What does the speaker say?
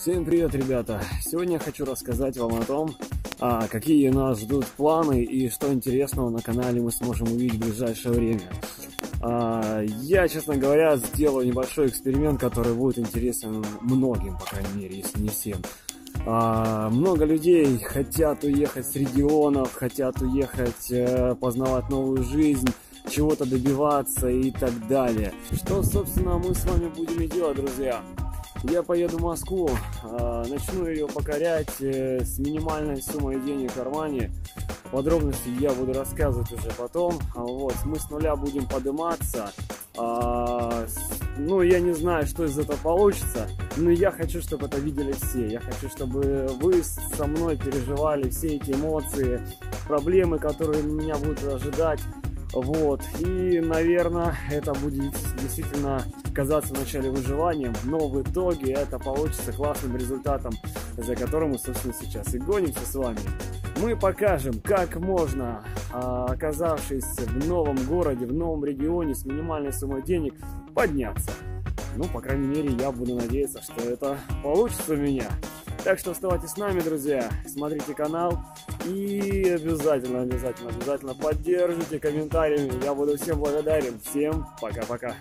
Всем привет, ребята! Сегодня я хочу рассказать вам о том, а, какие нас ждут планы и что интересного на канале мы сможем увидеть в ближайшее время. А, я, честно говоря, сделаю небольшой эксперимент, который будет интересен многим, по крайней мере, если не всем. А, много людей хотят уехать с регионов, хотят уехать э, познавать новую жизнь, чего-то добиваться и так далее. Что, собственно, мы с вами будем и делать, друзья. Я поеду в Москву, а, начну ее покорять э, с минимальной суммой денег в кармане. Подробности я буду рассказывать уже потом. Вот, мы с нуля будем подниматься. А, ну, я не знаю, что из этого получится, но я хочу, чтобы это видели все. Я хочу, чтобы вы со мной переживали все эти эмоции, проблемы, которые меня будут ожидать. Вот, и, наверное, это будет действительно казаться вначале выживанием, но в итоге это получится классным результатом, за которым мы, собственно, сейчас и гонимся с вами. Мы покажем, как можно, а, оказавшись в новом городе, в новом регионе с минимальной суммой денег, подняться. Ну, по крайней мере, я буду надеяться, что это получится у меня. Так что оставайтесь с нами, друзья, смотрите канал и обязательно, обязательно, обязательно поддержите комментариями. Я буду всем благодарен. Всем пока-пока.